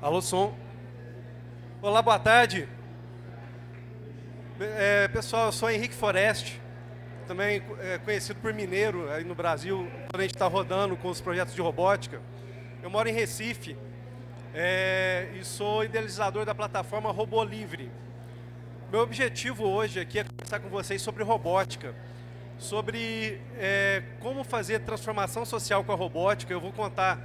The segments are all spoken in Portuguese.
Alô, som. Olá, boa tarde. É, pessoal, eu sou Henrique Foreste, também é, conhecido por mineiro aí no Brasil, quando a gente está rodando com os projetos de robótica. Eu moro em Recife é, e sou idealizador da plataforma Robô Livre. Meu objetivo hoje aqui é conversar com vocês sobre robótica, sobre é, como fazer transformação social com a robótica. Eu vou contar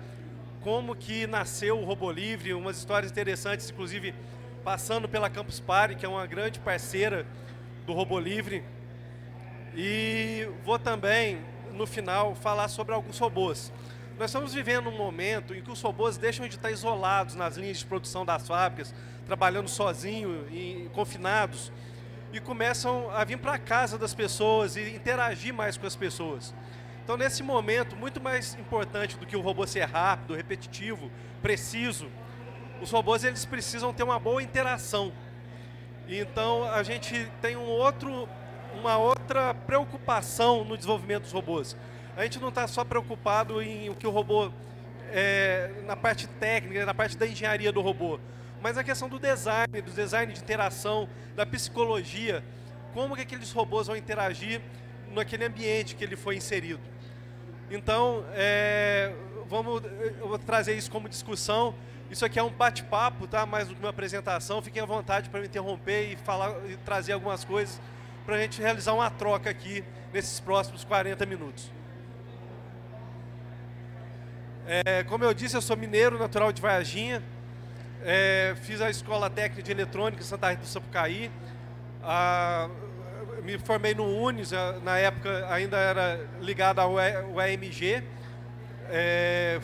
como que nasceu o Robô Livre, umas histórias interessantes, inclusive passando pela Campus Party, que é uma grande parceira do Robô Livre. E vou também, no final, falar sobre alguns robôs. Nós estamos vivendo um momento em que os robôs deixam de estar isolados nas linhas de produção das fábricas, trabalhando sozinhos e confinados, e começam a vir para a casa das pessoas e interagir mais com as pessoas. Então, nesse momento, muito mais importante do que o robô ser rápido, repetitivo, preciso, os robôs eles precisam ter uma boa interação. Então, a gente tem um outro, uma outra preocupação no desenvolvimento dos robôs. A gente não está só preocupado em o que o robô, é, na parte técnica, na parte da engenharia do robô, mas a questão do design, do design de interação, da psicologia, como que aqueles robôs vão interagir naquele ambiente que ele foi inserido. Então, é, vamos, eu vou trazer isso como discussão. Isso aqui é um bate-papo, tá? Mais do que uma apresentação. Fiquem à vontade para me interromper e falar e trazer algumas coisas para a gente realizar uma troca aqui nesses próximos 40 minutos. É, como eu disse, eu sou mineiro, natural de Varginha. É, fiz a Escola Técnica de Eletrônica em Santa Rita do Sapucaí. Ah, me formei no Unis, na época ainda era ligado ao EMG. É,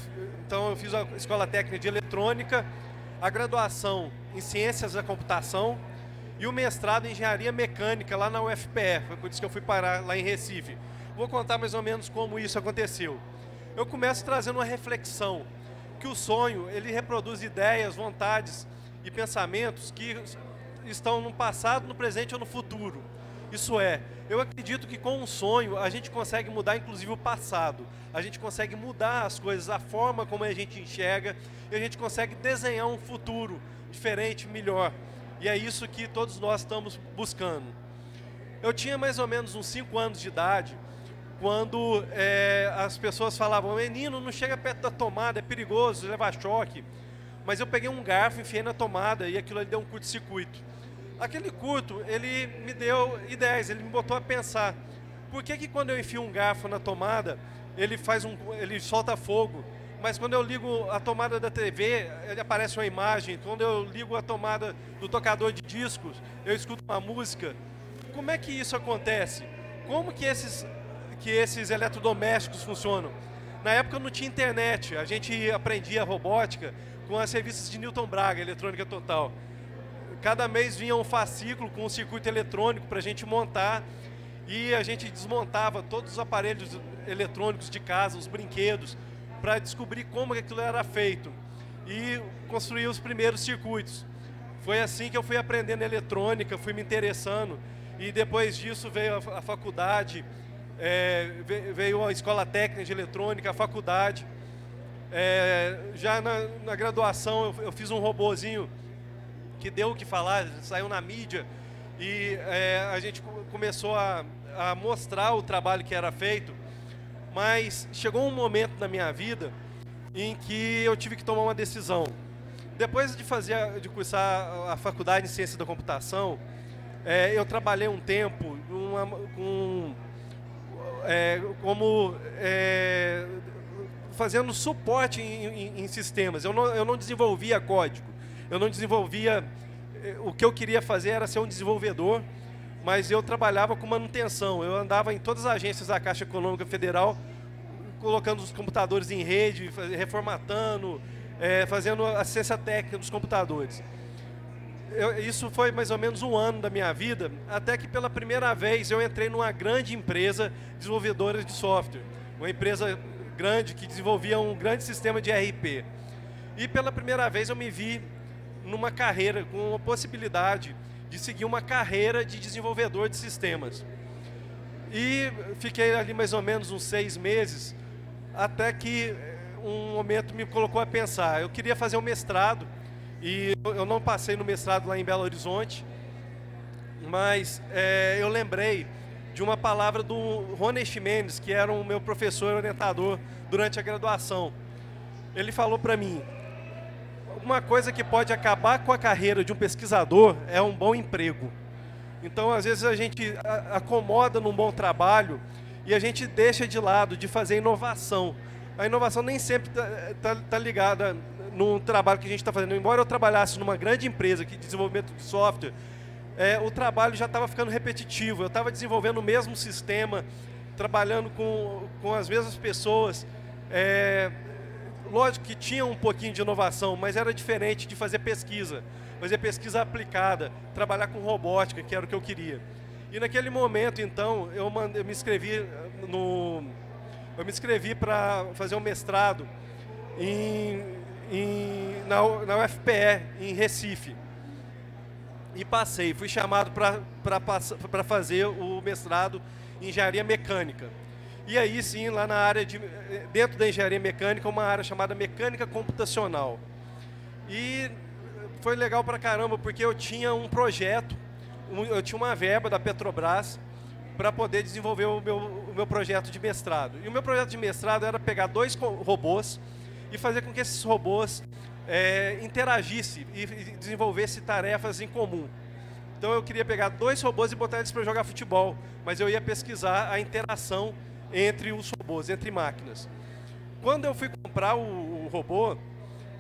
então eu fiz a Escola Técnica de Eletrônica, a graduação em Ciências da Computação e o mestrado em Engenharia Mecânica lá na UFPE. Foi por isso que eu fui parar lá em Recife. Vou contar mais ou menos como isso aconteceu. Eu começo trazendo uma reflexão, que o sonho, ele reproduz ideias, vontades e pensamentos que estão no passado, no presente ou no futuro. Isso é, eu acredito que com um sonho a gente consegue mudar inclusive o passado. A gente consegue mudar as coisas, a forma como a gente enxerga, e a gente consegue desenhar um futuro diferente, melhor. E é isso que todos nós estamos buscando. Eu tinha mais ou menos uns 5 anos de idade, quando é, as pessoas falavam, menino, não chega perto da tomada, é perigoso, leva choque. Mas eu peguei um garfo, enfiei na tomada e aquilo ali deu um curto-circuito. Aquele curto, ele me deu ideias, ele me botou a pensar. Por que, que quando eu enfio um garfo na tomada, ele faz um, ele solta fogo, mas quando eu ligo a tomada da TV, ele aparece uma imagem. Quando eu ligo a tomada do tocador de discos, eu escuto uma música. Como é que isso acontece? Como que esses, que esses eletrodomésticos funcionam? Na época não tinha internet, a gente aprendia robótica com as revistas de Newton Braga, Eletrônica Total. Cada mês vinha um fascículo com um circuito eletrônico para a gente montar e a gente desmontava todos os aparelhos eletrônicos de casa, os brinquedos, para descobrir como aquilo era feito e construir os primeiros circuitos. Foi assim que eu fui aprendendo eletrônica, fui me interessando e depois disso veio a, faculdade, é, veio a escola técnica de eletrônica, a faculdade. É, já na, na graduação eu, eu, fiz um robozinho que deu o que falar, saiu na mídia e é, a gente começou a, a mostrar o trabalho que era feito, mas chegou um momento na minha vida em que eu tive que tomar uma decisão. Depois de fazer, de cursar a faculdade em ciência da computação, é, eu trabalhei um tempo uma, com, é, como é, fazendo suporte em, em, em, sistemas. Eu não, eu não desenvolvia código eu não desenvolvia. Eh, o que eu queria fazer era ser um desenvolvedor, mas eu trabalhava com manutenção. Eu andava em todas as agências da Caixa Econômica Federal, colocando os computadores em rede, reformatando, é, fazendo assistência técnica dos computadores. Eu, isso foi mais ou menos um ano da minha vida, até que pela primeira vez eu entrei numa grande empresa desenvolvedora de software, uma empresa grande que desenvolvia um grande sistema de RP. E pela primeira vez eu me vi numa carreira, com a possibilidade de seguir uma carreira de desenvolvedor de sistemas. E fiquei ali mais ou menos uns seis meses, até que eh, um momento me colocou a pensar. Eu queria fazer um mestrado E eu não passei no mestrado lá em Belo Horizonte, mas é, eu lembrei de uma palavra do Rony Ximenes, que era o meu professor orientador durante a graduação. Ele falou para mim: uma coisa que pode acabar com a carreira de um pesquisador é um bom emprego. Então, às vezes, a gente acomoda num bom trabalho e a gente deixa de lado de fazer inovação. A inovação nem sempre está tá, tá ligada no trabalho que a gente está fazendo. Embora eu trabalhasse numa grande empresa de desenvolvimento de software, é, o trabalho já estava ficando repetitivo. Eu estava desenvolvendo o mesmo sistema, trabalhando com, com as mesmas pessoas. É, lógico que tinha um pouquinho de inovação, mas era diferente de fazer pesquisa. Fazer pesquisa aplicada, trabalhar com robótica, que era o que eu queria. E naquele momento, então, eu, me inscrevi no... Eu me inscrevi para fazer um mestrado em, em, na, na UFPE, em Recife. E passei, fui chamado para fazer o mestrado em engenharia mecânica. E aí sim, lá na área de dentro da engenharia mecânica, uma área chamada mecânica computacional. E foi legal pra caramba, porque eu tinha um projeto, eu tinha uma verba da Petrobras para poder desenvolver o meu, o meu projeto de mestrado. E o meu projeto de mestrado era pegar dois robôs e fazer com que esses robôs é, interagissem e desenvolvessem tarefas em comum. Então eu queria pegar dois robôs e botar eles para jogar futebol, mas eu ia pesquisar a interação entre os robôs, entre máquinas. Quando eu fui comprar o, o robô,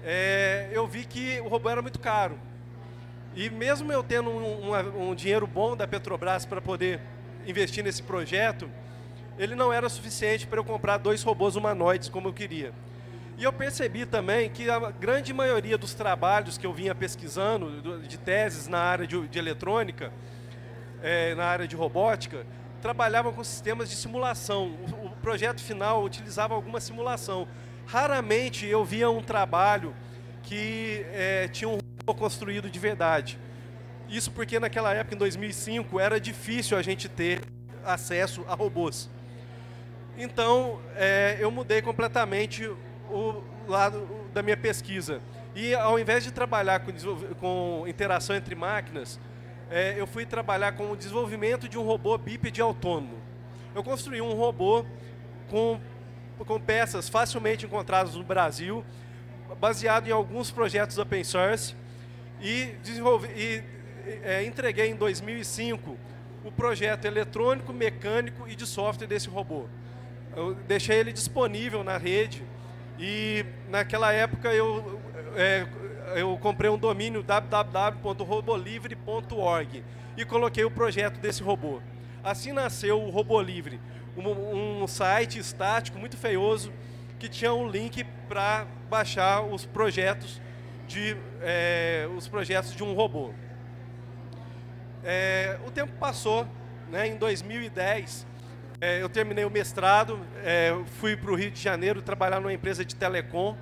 é, eu vi que o robô era muito caro. E mesmo eu tendo um, um, um dinheiro bom da Petrobras para poder investir nesse projeto, ele não era suficiente para eu comprar dois robôs humanoides como eu queria. E eu percebi também que a grande maioria dos trabalhos que eu vinha pesquisando, de teses na área de, de eletrônica, é, na área de robótica, trabalhavam com sistemas de simulação. O, projeto final utilizava alguma simulação. Raramente eu via um trabalho que é, tinha um robô construído de verdade. Isso porque naquela época, em 2005, era difícil a gente ter acesso a robôs. Então, é, eu mudei completamente o lado da minha pesquisa. E ao invés de trabalhar com, com interação entre máquinas, é, eu fui trabalhar com o desenvolvimento de um robô bípede autônomo. Eu construí um robô com, com peças facilmente encontradas no Brasil, baseado em alguns projetos open source, e, desenvolvi, e é, entreguei em 2005 o projeto eletrônico, mecânico e de software desse robô. Eu deixei ele disponível na rede e naquela época eu é, eu comprei um domínio www.robolivre.org e coloquei o projeto desse robô. Assim nasceu o Robô Livre, um, um site estático muito feioso que tinha um link para baixar os projetos de é, os projetos de um robô. É, o tempo passou, né, em 2010 é, eu terminei o mestrado, é, fui para o Rio de Janeiro trabalhar numa empresa de telecom.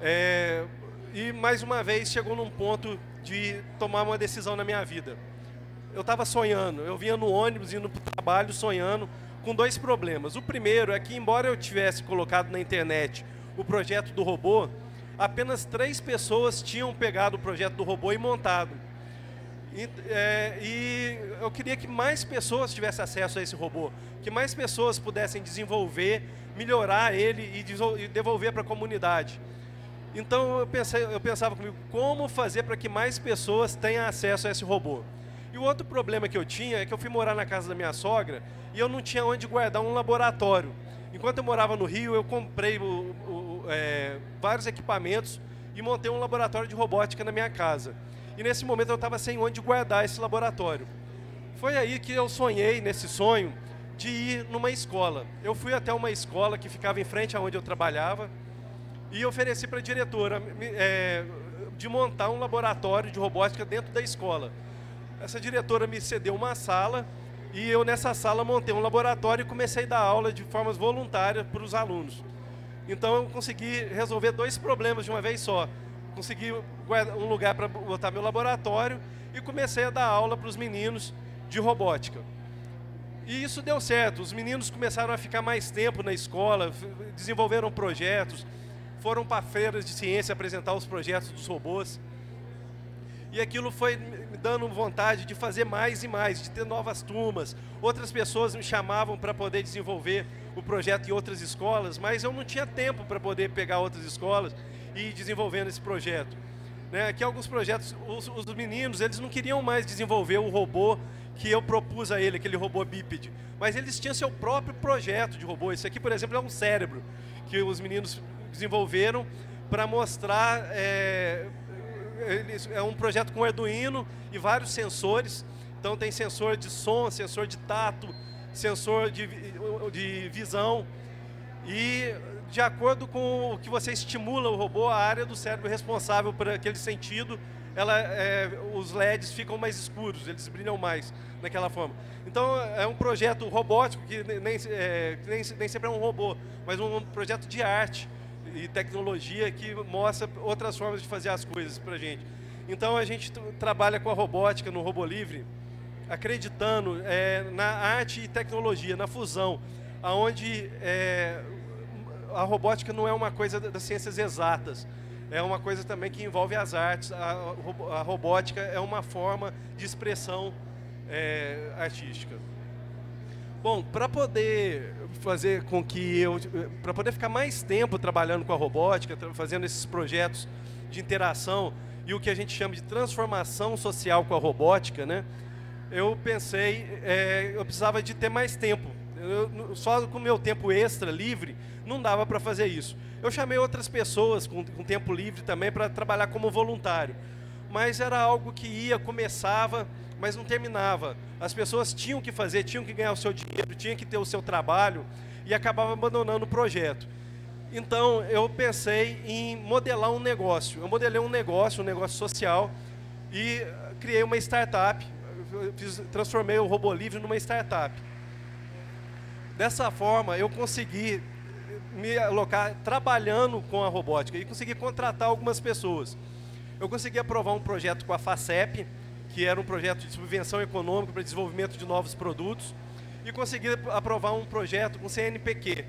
É, e mais uma vez chegou num ponto de tomar uma decisão na minha vida. Eu estava sonhando, eu vinha no ônibus indo para o trabalho sonhando com dois problemas. O primeiro é que, embora eu tivesse colocado na internet o projeto do robô, apenas três pessoas tinham pegado o projeto do robô e montado. E, é, e, eu queria que mais pessoas tivessem acesso a esse robô, que mais pessoas pudessem desenvolver, melhorar ele e devolver para a comunidade. Então eu, pensei, eu pensava comigo, como fazer para que mais pessoas tenham acesso a esse robô? E o outro problema que eu tinha é que eu fui morar na casa da minha sogra e eu não tinha onde guardar um laboratório. Enquanto eu morava no Rio, eu comprei o, o, é, vários equipamentos e montei um laboratório de robótica na minha casa. E nesse momento eu estava sem onde guardar esse laboratório. Foi aí que eu sonhei, nesse sonho, de ir numa escola. Eu fui até uma escola que ficava em frente aonde eu trabalhava, e ofereci para a diretora é, de montar um laboratório de robótica dentro da escola. Essa diretora me cedeu uma sala e eu nessa sala montei um laboratório e comecei a dar aula de formas voluntárias para os alunos. Então eu consegui resolver dois problemas de uma vez só. Consegui um lugar para botar meu laboratório e comecei a dar aula para os meninos de robótica. E isso deu certo. Os meninos começaram a ficar mais tempo na escola, desenvolveram projetos, foram para feiras de ciência apresentar os projetos dos robôs. E aquilo foi me dando vontade de fazer mais e mais, de ter novas turmas. Outras pessoas me chamavam para poder desenvolver o projeto em outras escolas, mas eu não tinha tempo para poder pegar outras escolas e ir desenvolvendo esse projeto. Né? Aqui alguns projetos, os, os meninos, eles não queriam mais desenvolver o robô que eu propus a ele, aquele robô bípede. Mas eles tinham seu próprio projeto de robô. Esse aqui, por exemplo, é um cérebro que os meninos desenvolveram para mostrar. É, é um projeto com Arduino e vários sensores. Então tem sensor de som, sensor de tato, sensor de, de visão. E de acordo com o que você estimula o robô, a área do cérebro responsável por aquele sentido, ela, é, os LEDs ficam mais escuros, eles brilham mais naquela forma. Então é um projeto robótico que nem, é, nem, nem sempre é um robô, mas um projeto de arte e tecnologia que mostra outras formas de fazer as coisas para a gente. Então a gente trabalha com a robótica no Robô Livre, acreditando é, na arte e tecnologia, na fusão, aonde é, a robótica não é uma coisa das ciências exatas, é uma coisa também que envolve as artes. A, a robótica é uma forma de expressão é, artística. Bom, para poder fazer com que eu, para poder ficar mais tempo trabalhando com a robótica, fazendo esses projetos de interação e o que a gente chama de transformação social com a robótica, né? Eu pensei, é, eu precisava de ter mais tempo. Eu, só com o meu tempo extra, livre, não dava para fazer isso. Eu chamei outras pessoas com, com tempo livre também para trabalhar como voluntário. Mas era algo que ia, começava, mas não terminava. As pessoas tinham que fazer, tinham que ganhar o seu dinheiro, tinham que ter o seu trabalho e acabava abandonando o projeto. Então eu pensei em modelar um negócio. Eu modelei um negócio, um negócio social e criei uma startup. Transformei o Robô Livre numa startup. Dessa forma eu consegui me alocar trabalhando com a robótica e consegui contratar algumas pessoas. Eu consegui aprovar um projeto com a FACEP, que era um projeto de subvenção econômica para desenvolvimento de novos produtos, e consegui aprovar um projeto com CNPq.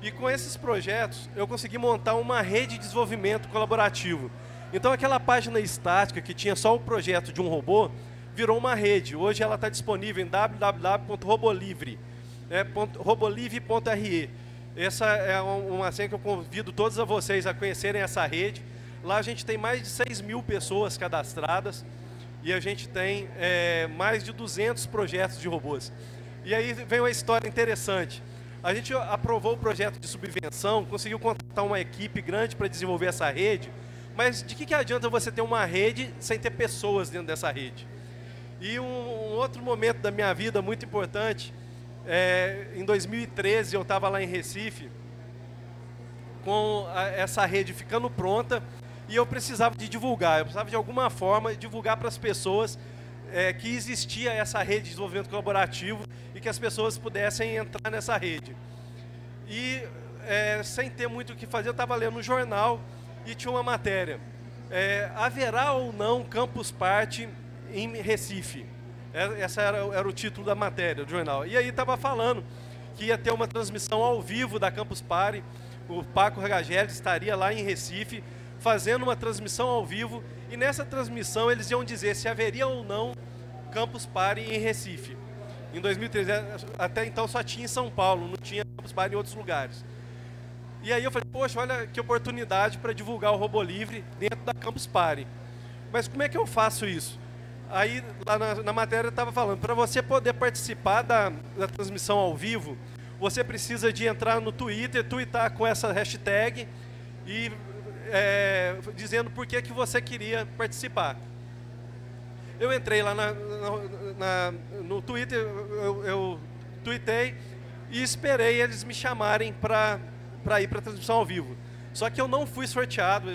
E com esses projetos, eu consegui montar uma rede de desenvolvimento colaborativo. Então, aquela página estática que tinha só o projeto de um robô, virou uma rede. Hoje ela está disponível em www.robolivre, é, robolivre.re. Essa é uma senha que eu convido todos a vocês a conhecerem essa rede. Lá a gente tem mais de 6 mil pessoas cadastradas e a gente tem é, mais de 200 projetos de robôs. E aí vem uma história interessante. A gente aprovou o projeto de subvenção, conseguiu contratar uma equipe grande para desenvolver essa rede, mas de que, que adianta você ter uma rede sem ter pessoas dentro dessa rede? E um, um outro momento da minha vida muito importante, é, em 2013 eu estava lá em Recife, com a, essa rede ficando pronta, e eu precisava de divulgar, eu precisava de alguma forma divulgar para as pessoas é, que existia essa rede de desenvolvimento colaborativo e que as pessoas pudessem entrar nessa rede. E é, sem ter muito o que fazer, eu estava lendo um jornal e tinha uma matéria. É, haverá ou não Campus Party em Recife? É, essa era, era o título da matéria do jornal. E aí estava falando que ia ter uma transmissão ao vivo da Campus Party. O Paco Ragagelli estaria lá em Recife fazendo uma transmissão ao vivo e nessa transmissão eles iam dizer se haveria ou não Campus Party em Recife. Em 2013, é, até então só tinha em São Paulo, não tinha Campus Party em outros lugares. E aí eu falei, poxa, olha que oportunidade para divulgar o Robô Livre dentro da Campus Party. Mas como é que eu faço isso? Aí lá na, na matéria estava falando, para você poder participar da, da transmissão ao vivo, você precisa de entrar no Twitter, tweetar com essa hashtag e é, dizendo por que, que você queria participar. Eu entrei lá na, na, no Twitter, eu, eu tuitei e esperei eles me chamarem para ir para a transmissão ao vivo. Só que eu não fui sorteado,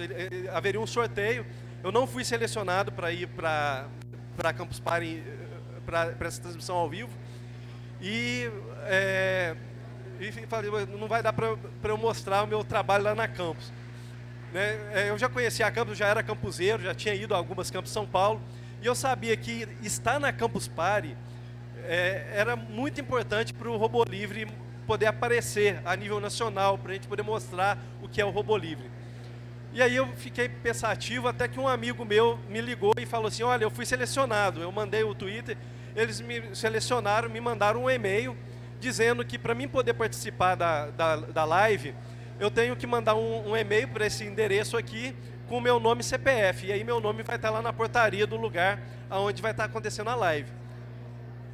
haveria um sorteio, eu não fui selecionado para ir para a Campus Party, para essa transmissão ao vivo. E, é, e falei, não vai dar para eu mostrar o meu trabalho lá na campus. Né? É, eu já conhecia a campus, já era campuseiro, já tinha ido a algumas campos São Paulo, e eu sabia que estar na Campus Party é, era muito importante para o Robô Livre poder aparecer a nível nacional, para a gente poder mostrar o que é o Robô Livre. E aí eu fiquei pensativo até que um amigo meu me ligou e falou assim, olha, eu fui selecionado. Eu mandei o Twitter, eles me selecionaram, me mandaram um e-mail dizendo que para mim poder participar da, da, da, live, eu tenho que mandar um, um e-mail para esse endereço aqui com o meu nome e CPF. E aí meu nome vai estar lá na portaria do lugar onde vai estar acontecendo a live.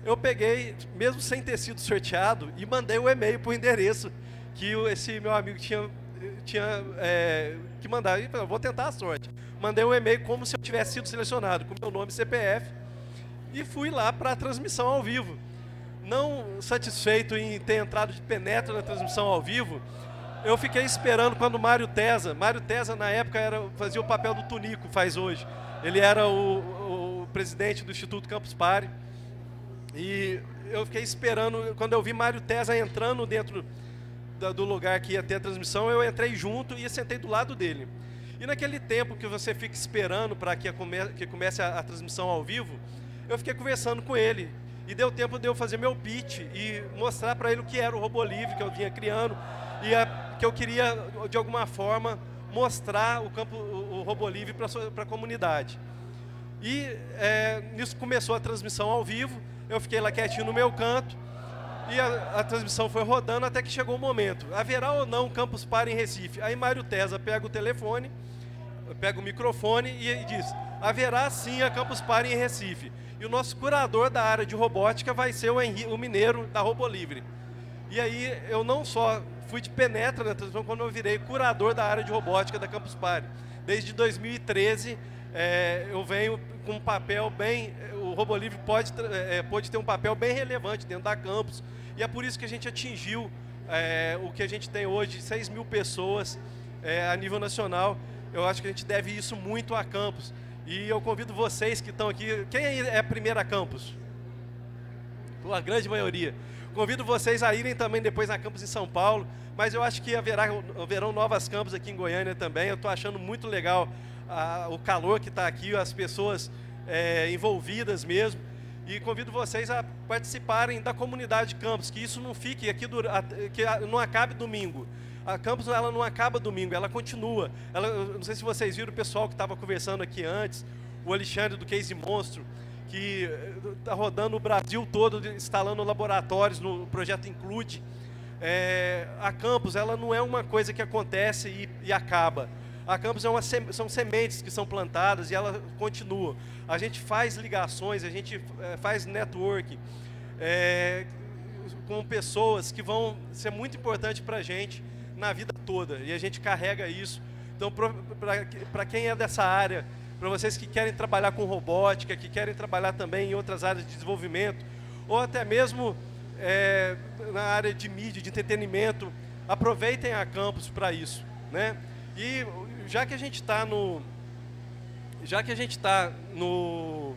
Eu peguei, mesmo sem ter sido sorteado, e mandei o um e-mail para o endereço que esse meu amigo tinha tinha é, que mandar. E falei, vou tentar a sorte. Mandei um e-mail como se eu tivesse sido selecionado, com meu nome e CPF. E fui lá para a transmissão ao vivo. Não satisfeito em ter entrado de penetra na transmissão ao vivo, eu fiquei esperando quando o Mário Tesa, Mário Tesa na época era, fazia o papel do Tunico, faz hoje. Ele era o, o presidente do Instituto Campus Party. E eu fiquei esperando, quando eu vi Mário Tesa entrando dentro do lugar que ia ter a transmissão, eu entrei junto e sentei do lado dele. E naquele tempo que você fica esperando para que, que, comece a, a, transmissão ao vivo, eu fiquei conversando com ele. E deu tempo de eu fazer meu pitch e mostrar para ele o que era o robô livre que eu vinha criando e a, que eu queria, de alguma forma, mostrar o campo, o, robô livre para a comunidade. E é, nisso começou a transmissão ao vivo, eu fiquei lá quietinho no meu canto, e a, a, transmissão foi rodando até que chegou o momento. Haverá ou não Campus Party em Recife? Aí Mário Tesa pega o telefone, pega o microfone e, e diz: haverá sim a Campus Party em Recife. E o nosso curador da área de robótica vai ser o, Henri, o mineiro da Robo Livre. E aí eu não só fui de penetra na transmissão, quando eu virei curador da área de robótica da Campus Party. Desde 2013 é, eu venho com um papel bem. O Robo Livre pode, é, pode ter um papel bem relevante dentro da campus, e é por isso que a gente atingiu é, o que a gente tem hoje, 6 mil pessoas é, a nível nacional. Eu acho que a gente deve isso muito a campus. E eu convido vocês que estão aqui. Quem é a primeira campus? A grande maioria. Convido vocês a irem também depois na campus em São Paulo. Mas eu acho que haverá, haverão novas campus aqui em Goiânia também. Eu estou achando muito legal o calor que está aqui, as pessoas é, envolvidas mesmo e convido vocês a participarem da comunidade campus, que isso não fique aqui, que não acabe domingo. A campus ela não acaba domingo, ela continua. Ela, não sei se vocês viram o pessoal que estava conversando aqui antes, o Alexandre do Case Monstro, que está rodando o Brasil todo, instalando laboratórios no projeto Include. É, a campus ela não é uma coisa que acontece e, e acaba. A campus é uma, são sementes que são plantadas e ela continua. A gente faz ligações, a gente é, faz network é, com pessoas que vão ser muito importante para a gente na vida toda. E a gente carrega isso. Então, para quem é dessa área, para vocês que querem trabalhar com robótica, que querem trabalhar também em outras áreas de desenvolvimento, ou até mesmo é, na área de mídia, de entretenimento, aproveitem a campus para isso. Né? E já que a gente está no, já que a gente está no,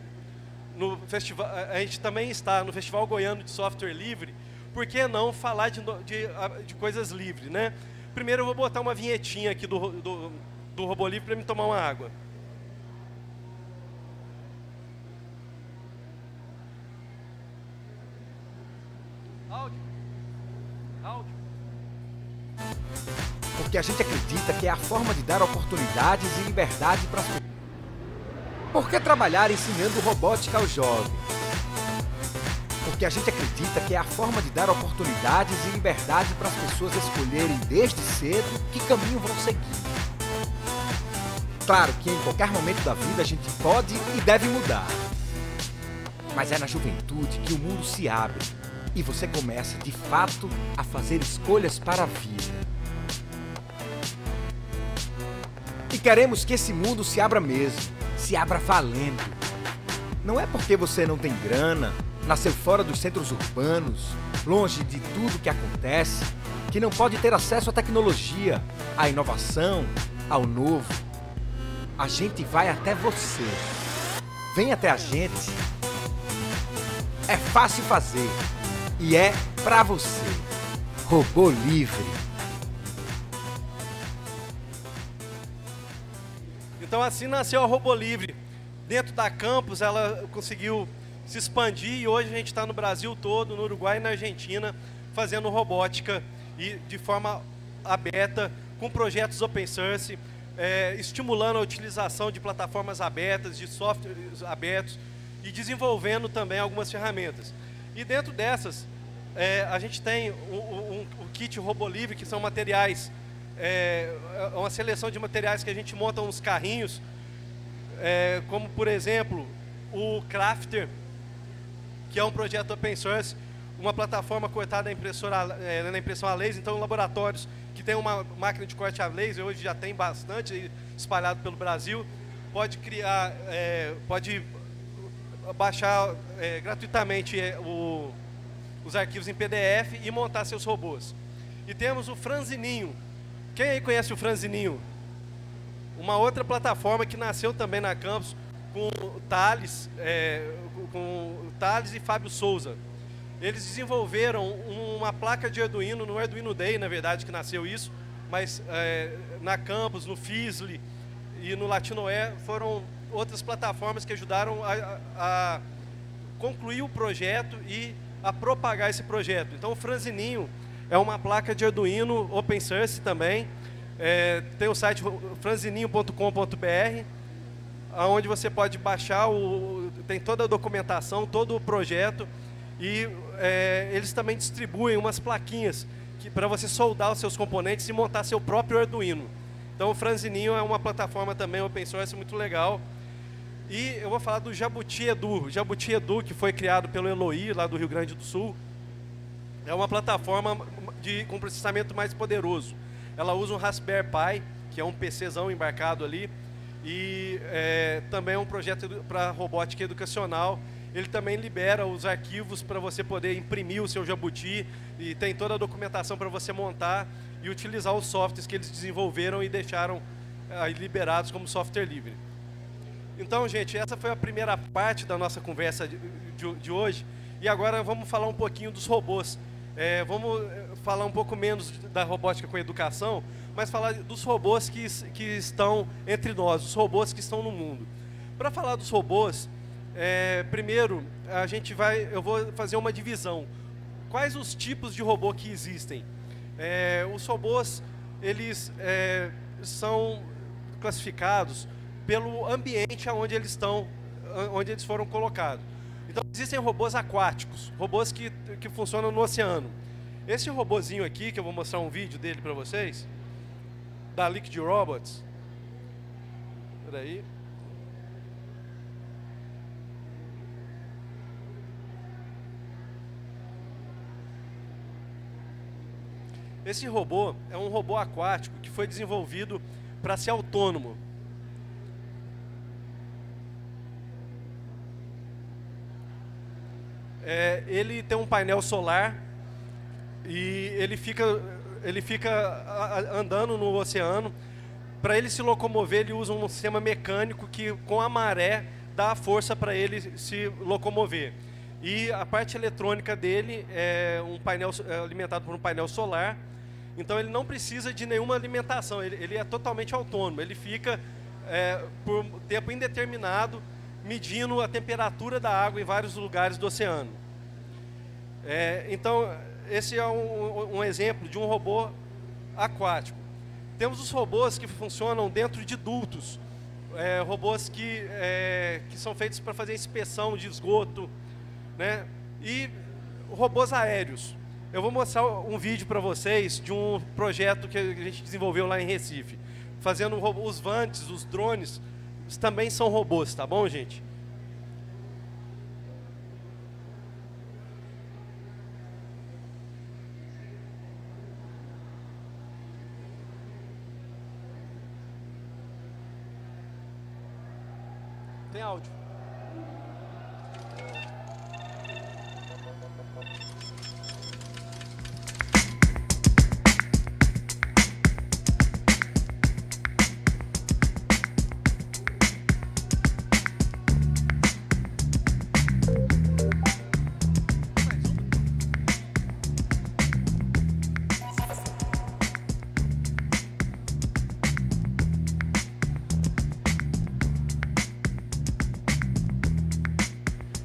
no festival, a gente também está no Festival Goiano de Software Livre, por que não falar de, de, de coisas livres, né? Primeiro eu vou botar uma vinhetinha aqui do, do, do Robô Livre para me tomar uma água. Áudio. Áudio porque a gente acredita que é a forma de dar oportunidades e liberdade para as pessoas. Por que trabalhar ensinando robótica aos jovens? Porque a gente acredita que é a forma de dar oportunidades e liberdade para as pessoas escolherem desde cedo que caminho vão seguir. Claro que em qualquer momento da vida a gente pode e deve mudar. Mas é na juventude que o mundo se abre e você começa de fato a fazer escolhas para a vida. E queremos que esse mundo se abra mesmo, se abra valendo. Não é porque você não tem grana, nasceu fora dos centros urbanos, longe de tudo que acontece, que não pode ter acesso à tecnologia, à inovação, ao novo. A gente vai até você. Vem até a gente. É fácil fazer e é para você. Robô livre. Então assim nasceu a Robô Livre. Dentro da campus ela conseguiu se expandir e hoje a gente está no Brasil todo, no Uruguai e na Argentina, fazendo robótica e de forma aberta, com projetos open source, é, estimulando a utilização de plataformas abertas, de softwares abertos e desenvolvendo também algumas ferramentas. E dentro dessas, é, a gente tem o, o, o, kit Robô Livre, que são materiais, é, é, uma seleção de materiais que a gente monta uns carrinhos, é, como por exemplo o Crafter, que é um projeto open source, uma plataforma cortada na, impressora, é, na impressão a laser, então laboratórios que tem uma máquina de corte a laser, hoje já tem bastante espalhado pelo Brasil, pode criar, é, pode baixar é, gratuitamente o, os arquivos em PDF e montar seus robôs. E temos o Franzininho. Quem aí conhece o Franzininho? Uma outra plataforma que nasceu também na campus com Thales, é, com Thales e Fábio Souza. Eles desenvolveram uma placa de Arduino, no Arduino Day, na verdade, que nasceu isso, mas é, na campus, no Fisli e no Latinoé foram outras plataformas que ajudaram a, a concluir o projeto e a propagar esse projeto. Então o Franzininho é uma placa de Arduino open source também. É, tem o site franzininho.com.br, onde você pode baixar, o, tem toda a documentação, todo o projeto e é, eles também distribuem umas plaquinhas para você soldar os seus componentes e montar seu próprio Arduino. Então o Franzininho é uma plataforma também open source muito legal. E eu vou falar do Jabuti Edu. Jabuti Edu, que foi criado pelo Eloy, lá do Rio Grande do Sul, é uma plataforma de, com processamento mais poderoso. Ela usa um Raspberry Pi, que é um PCzão embarcado ali, e é, também é um projeto para robótica educacional. Ele também libera os arquivos para você poder imprimir o seu Jabuti e tem toda a documentação para você montar e utilizar os softwares que eles desenvolveram e deixaram aí liberados como software livre. Então, gente, essa foi a primeira parte da nossa conversa de, de, de hoje. E agora vamos falar um pouquinho dos robôs. É, vamos é, falar um pouco menos da robótica com educação, mas falar dos robôs que, que estão entre nós, os robôs que estão no mundo. Para falar dos robôs, é, primeiro a gente vai, eu vou fazer uma divisão. Quais os tipos de robô que existem? É, os robôs eles é, são classificados pelo ambiente onde eles estão, onde eles foram colocados. Então existem robôs aquáticos, robôs que, que funcionam no oceano. Esse robozinho aqui, que eu vou mostrar um vídeo dele para vocês, da Liquid Robots. Peraí. Esse robô é um robô aquático que foi desenvolvido para ser autônomo. É, ele tem um painel solar e ele fica, ele fica andando no oceano. Para ele se locomover, ele usa um sistema mecânico que, com a maré, dá força para ele se locomover. E a parte eletrônica dele é um painel é alimentado por um painel solar. Então ele não precisa de nenhuma alimentação. Ele, ele é totalmente autônomo. Ele fica é, por tempo indeterminado medindo a temperatura da água em vários lugares do oceano. É, então, esse é um, um, exemplo de um robô aquático. Temos os robôs que funcionam dentro de dutos, é, robôs que, é, que são feitos para fazer inspeção de esgoto, né? e robôs aéreos. Eu vou mostrar um vídeo para vocês de um projeto que a gente desenvolveu lá em Recife, fazendo os vantes, os drones, também são robôs, tá bom, gente? Tem áudio.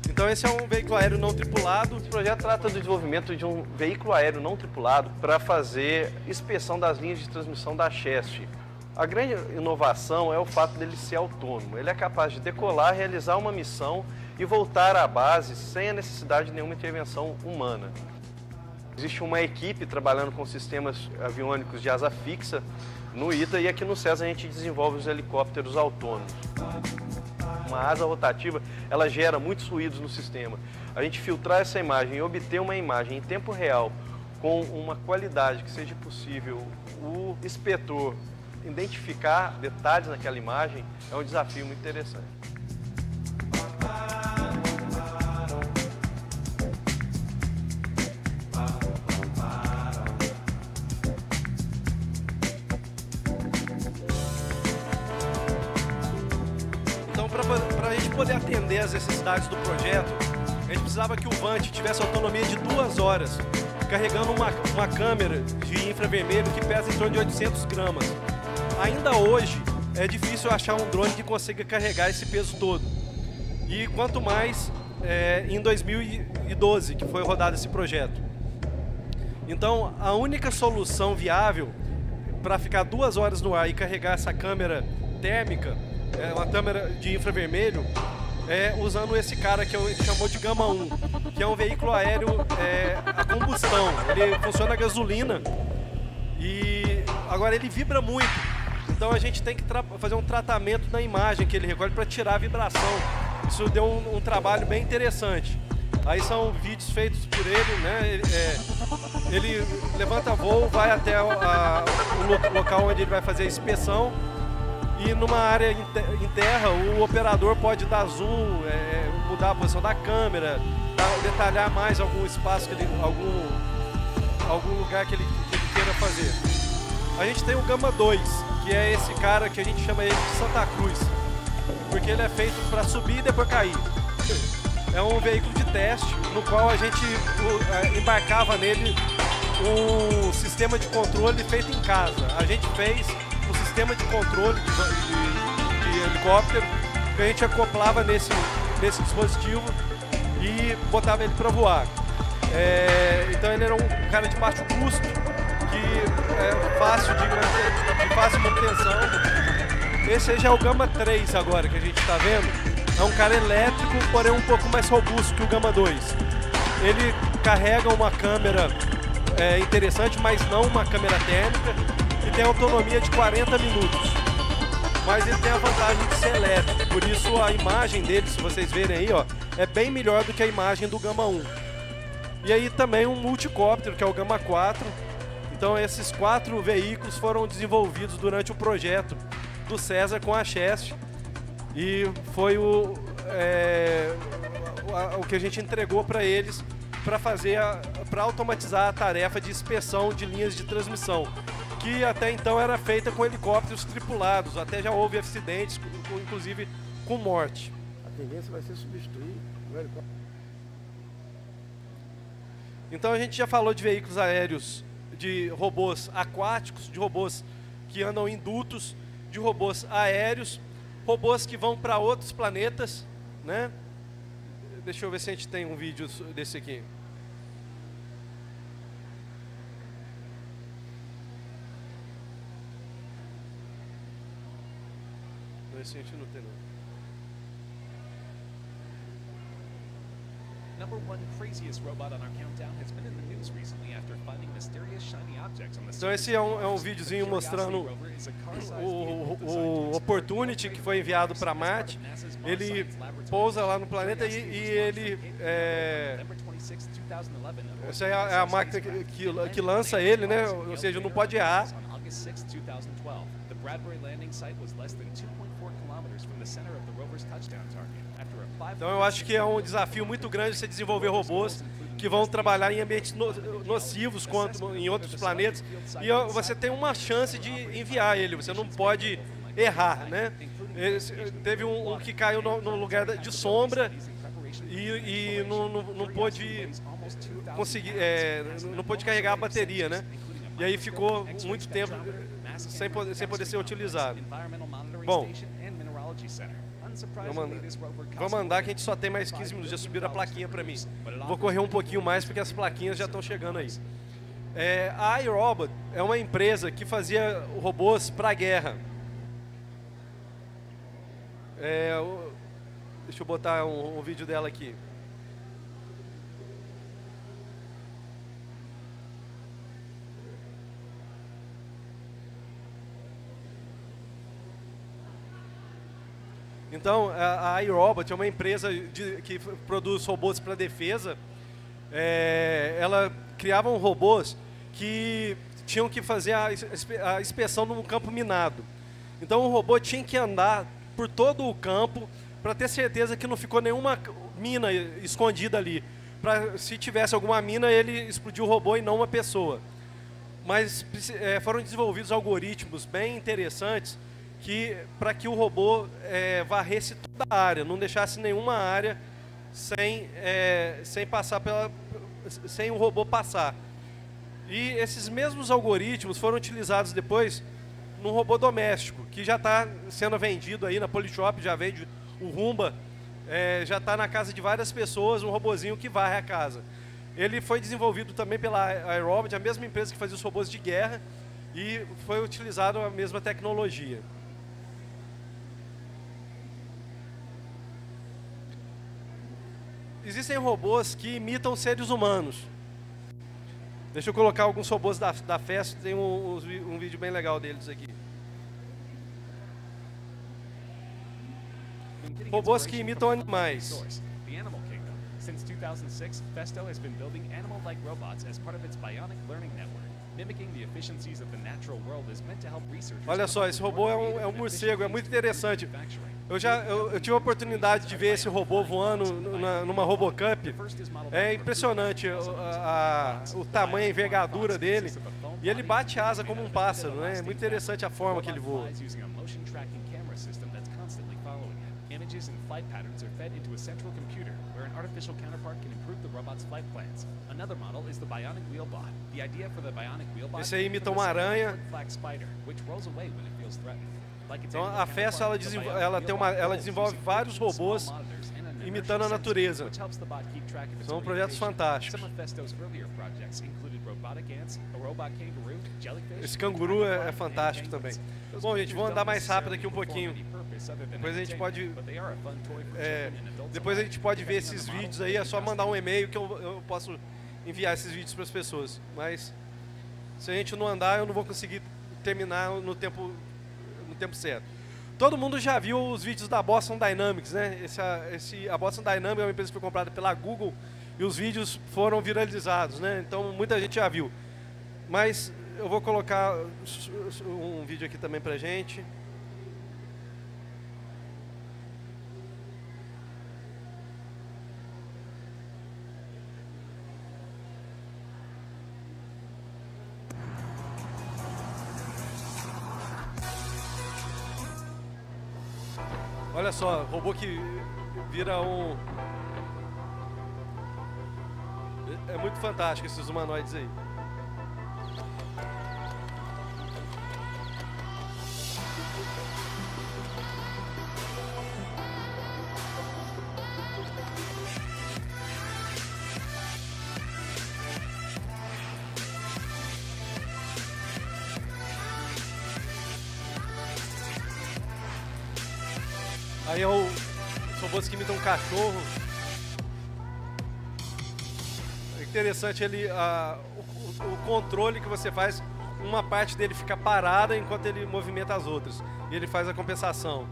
Então esse é um veículo aéreo não tripulado. O projeto trata do desenvolvimento de um veículo aéreo não tripulado para fazer inspeção das linhas de transmissão da Chest. A grande inovação é o fato dele ser autônomo. Ele é capaz de decolar, realizar uma missão e voltar à base sem a necessidade de nenhuma intervenção humana. Existe uma equipe trabalhando com sistemas aviônicos de asa fixa no ITA e aqui no César a gente desenvolve os helicópteros autônomos. Uma asa rotativa, ela gera muitos ruídos no sistema. A gente filtrar essa imagem e obter uma imagem em tempo real com uma qualidade que seja possível o inspetor identificar detalhes naquela imagem é um desafio muito interessante. As necessidades do projeto, a gente precisava que o Vant tivesse autonomia de duas horas, carregando uma, uma câmera de infravermelho que pesa em torno de 800 gramas ainda hoje é difícil achar um drone que consiga carregar esse peso todo. E quanto mais é, em 2012, que foi rodado esse projeto. Então, a única solução viável para ficar duas horas no ar e carregar essa câmera térmica, é, uma câmera de infravermelho, é usando esse cara que eu chamou de Gama 1, que é um veículo aéreo é, a combustão. Ele funciona a gasolina e agora ele vibra muito. Então a gente tem que fazer um tratamento na imagem que ele recolhe para tirar a vibração. Isso deu um, um, trabalho bem interessante. Aí são vídeos feitos por ele, né? Ele, é, ele levanta voo, vai até a, a, o local onde ele vai fazer a inspeção e numa área em terra o operador pode dar zoom, é, mudar a posição da câmera, detalhar mais algum espaço, que ele, algum, algum lugar que ele, que ele queira fazer. A gente tem o Gama 2, que é esse cara que a gente chama ele de Santa Cruz, porque ele é feito para subir e depois cair. É um veículo de teste no qual a gente é, embarcava nele um sistema de controle feito em casa. A gente fez sistema de controle de, de, de helicóptero que a gente acoplava nesse, nesse dispositivo e botava ele para voar. É, então ele era um cara de baixo custo, que é fácil de, de fácil manutenção. Esse aí já é o Gama 3 agora que a gente está vendo. É um cara elétrico, porém um pouco mais robusto que o Gama 2. Ele carrega uma câmera é, interessante, mas não uma câmera térmica, e tem autonomia de 40 minutos. Mas ele tem a vantagem de ser elétrico, por isso a imagem dele, se vocês verem aí, ó, é bem melhor do que a imagem do Gama 1. E aí também um multicóptero, que é o Gama 4, então esses quatro veículos foram desenvolvidos durante o projeto do César com a Chest e foi o, é, o que a gente entregou para eles para fazer para automatizar a tarefa de inspeção de linhas de transmissão que até então era feita com helicópteros tripulados até já houve acidentes inclusive com morte a tendência vai ser substituir o helicóptero então a gente já falou de veículos aéreos de robôs aquáticos, de robôs que andam em dutos, de robôs aéreos, robôs que vão para outros planetas, né? Deixa eu ver se a gente tem um vídeo desse aqui. Esse a gente não tem não. number one craziest robot on our countdown has been in the news recently after finding mysterious shiny objects on the Então esse é um, é um videozinho mostrando o, o, o Opportunity que foi enviado para Marte. Ele pousa lá no planeta e, e ele é, essa é a, é a máquina que, que, que lança ele, né? Ou seja, não pode errar. Bradbury landing site was less than 2.4 kilometers from the center of the rover's touchdown target. Então eu acho que é um desafio muito grande você desenvolver robôs que vão trabalhar em ambientes nocivos quanto em outros planetas e você tem uma chance de enviar ele, você não pode errar, né? teve um, um, que caiu no, no, lugar de sombra e, e não, não, não pôde conseguir, é, não pôde carregar a bateria, né? E aí ficou muito tempo sem poder, sem poder ser utilizado. Bom, Vamos andar que a gente só tem mais 15 minutos. Já subiram a plaquinha para mim. Vou correr um pouquinho mais porque as plaquinhas já estão chegando aí. É, a iRobot é uma empresa que fazia robôs para guerra. É, deixa eu botar um, um vídeo dela aqui. Então, a iRobot é uma empresa de- que produz robôs para defesa. É, ela criava robôs que tinham que fazer a, a inspeção num campo minado. Então, o robô tinha que andar por todo o campo para ter certeza que não ficou nenhuma mina escondida ali. Para se tivesse alguma mina, ele explodiu o robô e não uma pessoa mas eh, foram desenvolvidos algoritmos bem interessantes que para que o robô eh, varresse toda a área, não deixasse nenhuma área sem, eh, sem passar pela sem o robô passar. E esses mesmos algoritmos foram utilizados depois num robô doméstico, que já está sendo vendido aí na Polishop, já vende o Rumba, eh, já está na casa de várias pessoas, um robozinho que varre a casa. Ele foi desenvolvido também pela iRobot, a mesma empresa que fazia os robôs de guerra, e foi utilizado a mesma tecnologia. Existem robôs que imitam seres humanos. Deixa eu colocar alguns robôs da, da festa, tem um, um vídeo bem legal deles aqui. Robôs que imitam animais. Since 2006, Festo has been building animal-like robots as part of its bionic learning network. Olha só, esse robô é um, é um morcego, é muito interessante. Eu já eu, eu tive a oportunidade de ver esse robô voando na- numa Robocup. É impressionante a- o tamanho, a envergadura dele. E ele bate asa como um pássaro, né? É muito interessante a forma que ele voa. Images and flight patterns are fed into a central computer, where an artificial counterpart can improve the robot's flight plans. Another model is the Bionic Wheelbot. The idea for the Bionic Wheelbot Esse aí imita uma aranha. Spider, which rolls away when it feels threatened. Like Então a festa ela, ela tem uma, ela desenvolve vários robôs imitando a natureza. São projetos fantásticos. Esse canguru é- é fantástico também. Bom, gente, vamos andar mais rápido aqui um pouquinho. Depois a gente pode, É, depois a gente pode ver Depending on esses vídeos aí, é só mandar um e-mail que eu, eu posso enviar esses vídeos para as pessoas. Mas se a gente não andar, eu não vou conseguir terminar no tempo, no tempo certo. Todo mundo já viu os vídeos da Boston Dynamics, né? Esse, a- esse, a Boston Dynamics é uma empresa que foi comprada pela Google e os vídeos foram viralizados, né? Então muita gente já viu. Mas eu vou colocar um vídeo aqui também pra gente. Olha só, robô que vira um. É muito fantástico esses humanoides aí. Aí é o robôs que imitam um cachorro. É interessante ele o- o controle que você faz, uma parte dele fica parada enquanto ele movimenta as outras. E ele faz a compensação.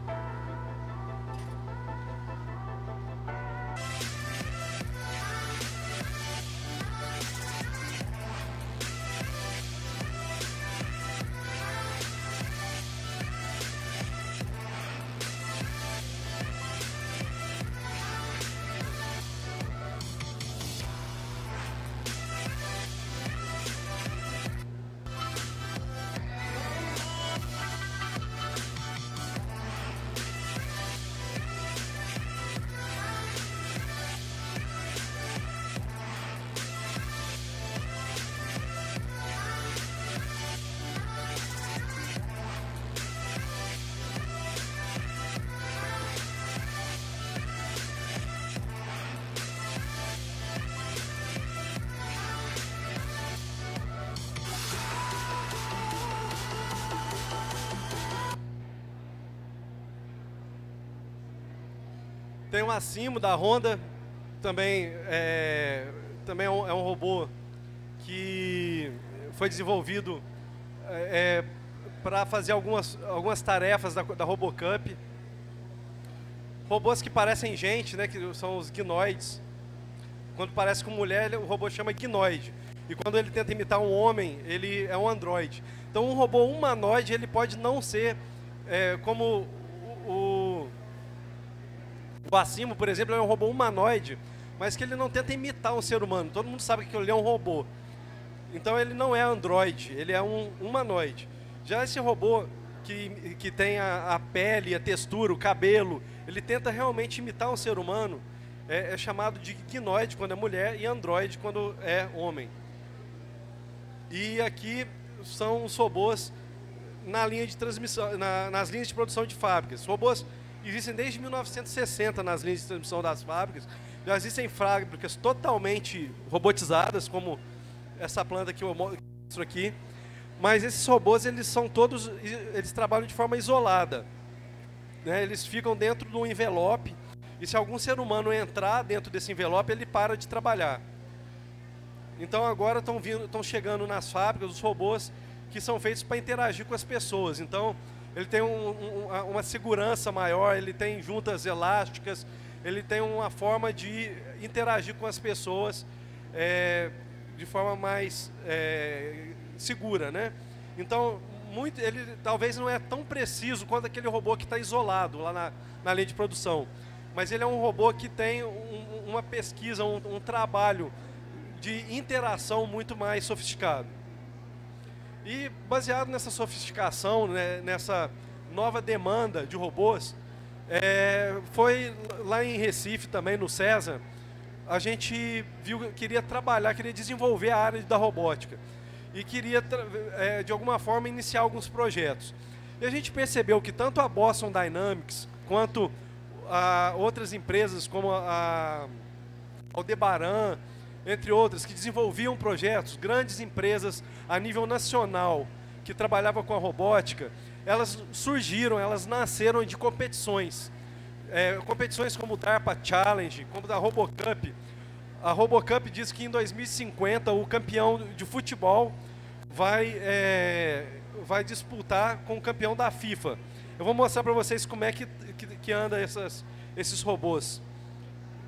Tem o Acimo da Honda, também é, também é um, é um robô que foi desenvolvido é, para fazer algumas, algumas tarefas da, da Robocup. Robôs que parecem gente, né, que são os gnoides. Quando parece com mulher, o robô chama gnoide. E quando ele tenta imitar um homem, ele é um androide. Então, um robô humanoide, ele pode não ser é, como o Acimo, por exemplo, é um robô humanoide, mas que ele não tenta imitar um ser humano. Todo mundo sabe que ele é um robô. Então, ele não é androide, ele é um humanoide. Já esse robô que, que tem a, a pele, a textura, o cabelo, ele tenta realmente imitar um ser humano, é, é chamado de gnoide quando é mulher e androide quando é homem. E aqui são os robôs na linha de transmissão, na, nas linhas de produção de fábricas. Robôs existem desde 1960 nas linhas de transmissão das fábricas. Já existem fábricas totalmente robotizadas, como essa planta que eu mostro aqui. Mas esses robôs, eles são todos, eles trabalham de forma isolada. Né? Eles ficam dentro de um envelope e se algum ser humano entrar dentro desse envelope, ele para de trabalhar. Então agora estão vindo, estão chegando nas fábricas os robôs que são feitos para interagir com as pessoas. Então ele tem um, um, uma segurança maior, ele tem juntas elásticas, ele tem uma forma de interagir com as pessoas é, de forma mais é, segura, né? Então muito, ele talvez não é tão preciso quanto aquele robô que está isolado lá na, na linha de produção, mas ele é um robô que tem um, uma pesquisa, um, um trabalho de interação muito mais sofisticado. E baseado nessa sofisticação, né, nessa nova demanda de robôs, é, foi lá em Recife também, no César, a gente viu queria trabalhar, queria desenvolver a área da robótica e queria é, de alguma forma iniciar alguns projetos. E a gente percebeu que tanto a Boston Dynamics quanto a outras empresas como a Aldebaran, entre outras, que desenvolviam projetos, grandes empresas a nível nacional que trabalhavam com a robótica, elas surgiram, elas nasceram de competições. É, competições como o DARPA Challenge, como da RoboCup. A RoboCup diz que em 2050 o campeão de futebol vai, é, vai disputar com o campeão da FIFA. Eu vou mostrar para vocês como é que, que, que anda esses robôs.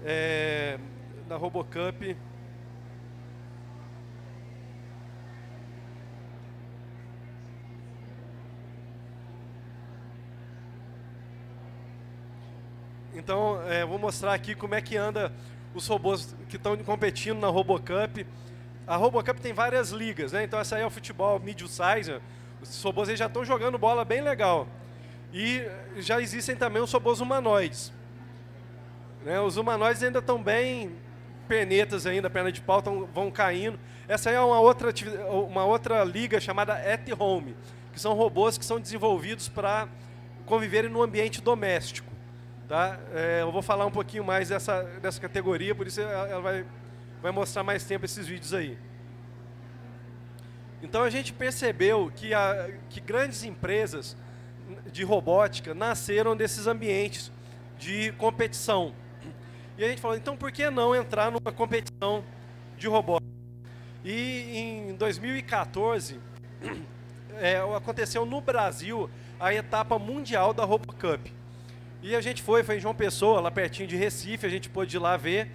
É, da RoboCup. Então, é, vou mostrar aqui como é que anda os robôs que estão competindo na RoboCup. A RoboCup tem várias ligas, né? Então essa aí é o futebol medium size. Os robôs já estão jogando bola bem legal. E já existem também os robôs humanoides. Né? Os humanoides ainda estão bem pernetas ainda, perna de pau, tão, vão caindo. Essa aí é uma outra, uma outra liga chamada At Home, que são robôs que são desenvolvidos para conviverem no ambiente doméstico. Tá? É, eu vou falar um pouquinho mais dessa, dessa categoria, por isso ela vai, vai mostrar mais tempo esses vídeos aí. Então a gente percebeu que, a, que grandes empresas de robótica nasceram desses ambientes de competição. E a gente falou, então por que não entrar numa competição de robótica? E em 2014, é, aconteceu no Brasil a etapa mundial da RoboCup. E a gente foi, foi em João Pessoa, lá pertinho de Recife, a gente pôde ir lá ver.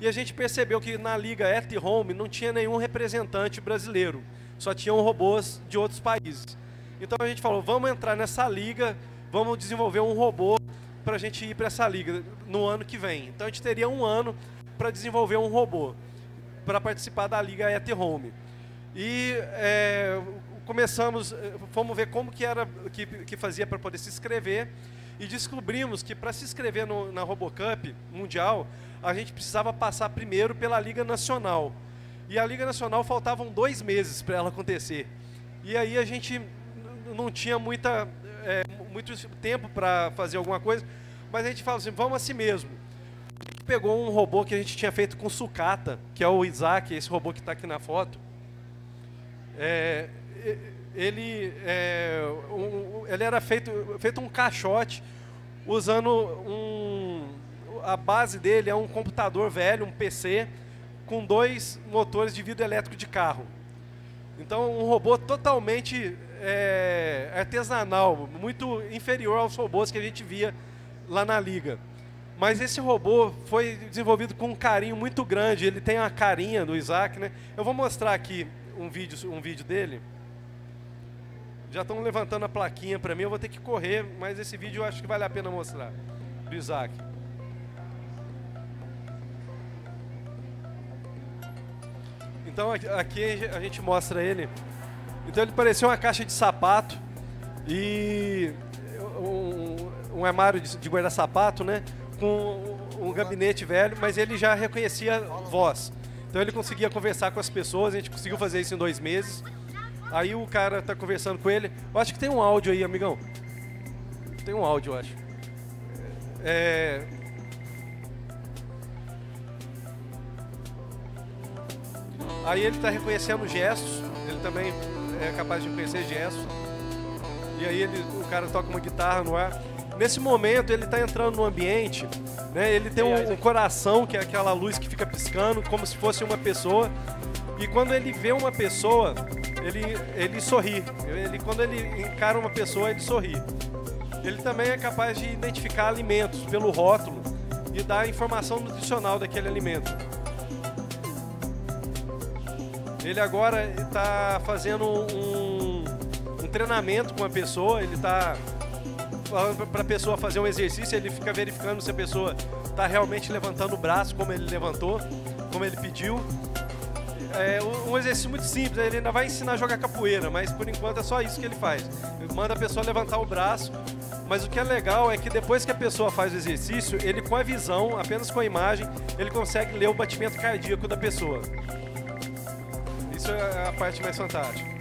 E a gente percebeu que na liga At Home não tinha nenhum representante brasileiro, só tinham robôs de outros países. Então a gente falou, vamos entrar nessa liga, vamos desenvolver um robô para a gente ir para essa liga no ano que vem. Então a gente teria um ano para desenvolver um robô para participar da liga At Home. E é, começamos, fomos ver como que era que, que fazia para poder se inscrever e descobrimos que para se inscrever no, na RoboCup mundial, a gente precisava passar primeiro pela Liga Nacional. E a Liga Nacional faltavam dois meses para ela acontecer. E aí a gente não tinha muita, é, muito tempo para fazer alguma coisa, mas a gente falou assim, vamos assim mesmo. A gente pegou um robô que a gente tinha feito com sucata, que é o Isaac, esse robô que está aqui na foto. É, ele, é, um, ele era feito, feito um caixote usando um, a base dele é um computador velho, um PC, com dois motores de vidro elétrico de carro. Então, um robô totalmente é, artesanal, muito inferior aos robôs que a gente via lá na liga. Mas esse robô foi desenvolvido com um carinho muito grande. Ele tem a carinha do Isaac, né? Eu vou mostrar aqui um vídeo, um vídeo dele. Já estão levantando a plaquinha para mim. Eu vou ter que correr, mas esse vídeo eu acho que vale a pena mostrar do Isaac. Então aqui a gente mostra ele. Então ele parecia uma caixa de sapato e um, um armário de, de guardar sapato, né? Com um gabinete velho, mas ele já reconhecia voz. Então ele conseguia conversar com as pessoas, a gente conseguiu fazer isso em dois meses. Aí o cara tá conversando com ele. Eu acho que tem um áudio aí, amigão. Tem um áudio, eu acho. É, Aí ele está reconhecendo gestos, ele também é capaz de reconhecer gestos. E aí ele, o cara toca uma guitarra no ar. Nesse momento ele está entrando no ambiente, né? Ele tem um, um, coração que é aquela luz que fica piscando como se fosse uma pessoa. E quando ele vê uma pessoa, ele ele sorri. Ele quando ele encara uma pessoa, ele sorri. Ele também é capaz de identificar alimentos pelo rótulo e dar informação nutricional daquele alimento. Ele agora está fazendo um, um, treinamento com a pessoa, ele está falando para a pessoa fazer um exercício, ele fica verificando se a pessoa está realmente levantando o braço como ele levantou, como ele pediu. É um exercício muito simples, ele ainda vai ensinar a jogar capoeira, mas por enquanto é só isso que ele faz. Ele manda a pessoa levantar o braço, mas o que é legal é que depois que a pessoa faz o exercício, ele com a visão, apenas com a imagem, ele consegue ler o batimento cardíaco da pessoa. Isso é a parte mais fantástica.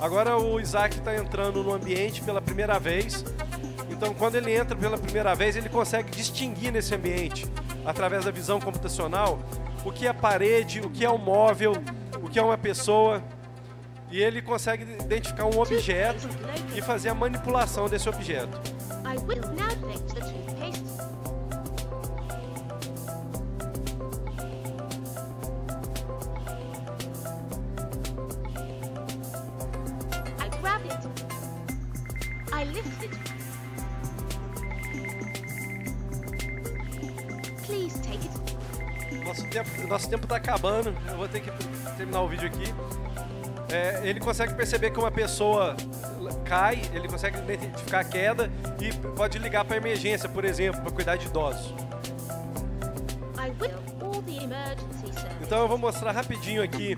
Agora o Isaac está entrando no ambiente pela primeira vez. Então, quando ele entra pela primeira vez, ele consegue distinguir nesse ambiente, através da visão computacional, o que é parede, o que é um móvel, o que é uma pessoa. E ele consegue identificar um objeto e fazer a manipulação desse objeto. Tempo, nosso tempo está acabando. Eu vou ter que terminar o vídeo aqui. É, ele consegue perceber que uma pessoa cai, ele consegue identificar a queda e pode ligar para emergência, por exemplo, para cuidar de idosos. Então eu vou mostrar rapidinho aqui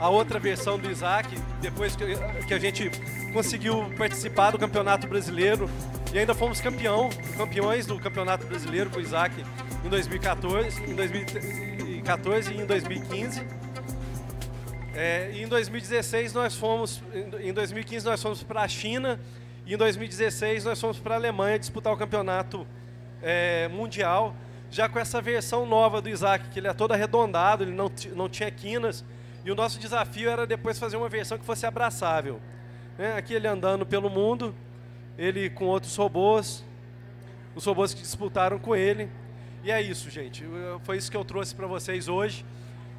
a outra versão do Isaac, depois que, que a gente conseguiu participar do Campeonato Brasileiro e ainda fomos campeão, campeões do Campeonato Brasileiro com o Isaac em 2014, em 2014 e em 2015. É, e em 2016 nós fomos, em 2015 nós fomos para a China e em 2016 nós fomos para a Alemanha disputar o campeonato é, mundial, já com essa versão nova do Isaac, que ele é todo arredondado, ele não, não tinha quinas, e o nosso desafio era depois fazer uma versão que fosse abraçável. Né? Aqui ele andando pelo mundo, ele com outros robôs, os robôs que disputaram com ele, e é isso, gente. Foi isso que eu trouxe para vocês hoje.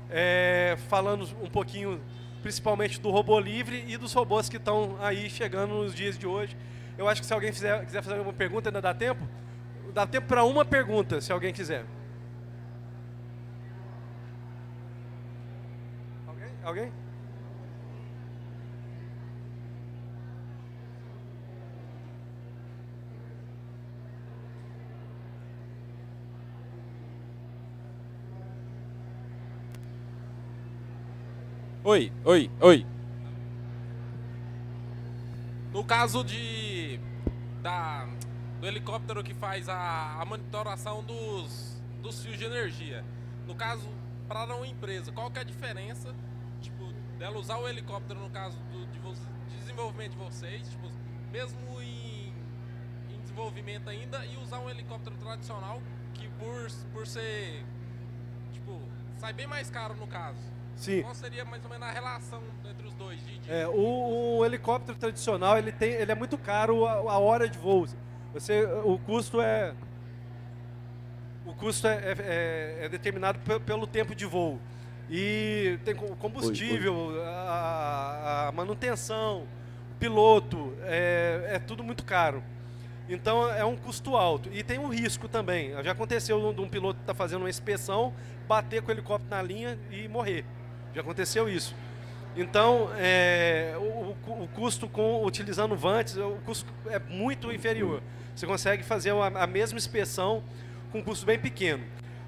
É, falando um pouquinho, principalmente do robô livre e dos robôs que estão aí chegando nos dias de hoje. Eu acho que se alguém fizer, quiser fazer alguma pergunta, ainda dá tempo? Dá tempo para uma pergunta, se alguém quiser. Alguém? Alguém? Oi, oi, oi. No caso de da, do helicóptero que faz a, a monitoração dos, dos fios de energia, no caso para uma empresa, qual que é a diferença, tipo, dela usar o helicóptero no caso do de, de desenvolvimento de vocês, tipo, mesmo em, em desenvolvimento ainda, e usar um helicóptero tradicional que por, por ser, tipo, sai bem mais caro no caso. Sim. Qual seria mais ou menos a relação entre os dois? De, de... É, o, o, helicóptero tradicional ele tem, ele é muito caro a, a, hora de voo. Você, o custo é o custo é, é- é determinado pe- pelo tempo de voo. E tem co- combustível, A, a manutenção, o piloto, é, é tudo muito caro. Então é um custo alto. E tem um risco também. Já aconteceu de um piloto estar fazendo uma inspeção, bater com o helicóptero na linha e morrer. Já aconteceu isso. Então, é, o, o- custo com utilizando vantes, o custo é muito inferior. Você consegue fazer uma- a mesma inspeção com um custo bem pequeno.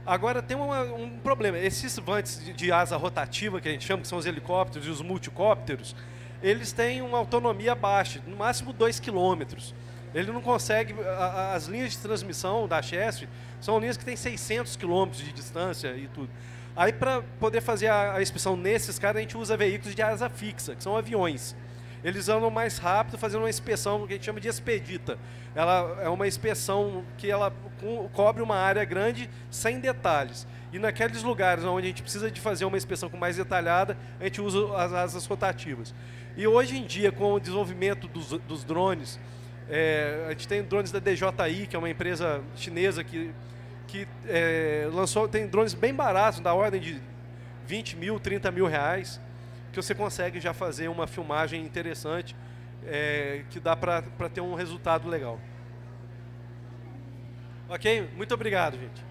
Agora tem uma- um problema. Esses vantes de, de asa rotativa que a gente chama, que são os helicópteros e os multicópteros, eles têm uma autonomia baixa, no máximo 2 km. Ele não consegue. a- as linhas de transmissão da Chesf são linhas que têm 600 km de distância e tudo. Aí, para poder fazer a, a inspeção nesses caras, a gente usa veículos de asa fixa, que são aviões. Eles andam mais rápido, fazendo uma inspeção que a gente chama de expedita. Ela é uma inspeção que ela co- cobre uma área grande sem detalhes. E naqueles lugares onde a gente precisa de fazer uma inspeção com mais detalhada, a gente usa as asas rotativas. E hoje em dia, com o desenvolvimento dos, dos drones, é, a gente tem drones da DJI, que é uma empresa chinesa que, que é, lançou, tem drones bem baratos, da ordem de 20 mil, 30 mil reais, que você consegue já fazer uma filmagem interessante, é, que dá para ter um resultado legal. Ok? Muito obrigado, gente.